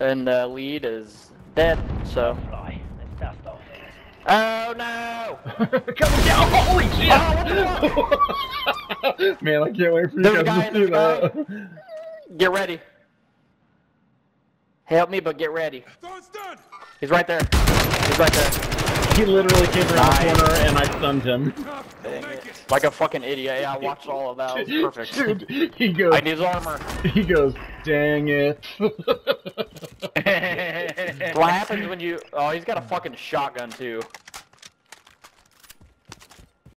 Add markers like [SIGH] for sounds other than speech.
and the lead is dead. So. Fly. Let's dust off. Oh no! Coming down! Holy shit! Oh, [LAUGHS] Man, I can't wait for you There's a guys to in see that. Get ready. Help me, but get ready. He's right there. He's right there. He literally came around Nice. the corner and I stunned him. Dang it. it. Like a fucking idiot. Yeah, I watched all of that. It was [LAUGHS] perfect. Dude, he goes, I need his armor. he goes, dang it. [LAUGHS] what happens when you? Oh, he's got a fucking shotgun too.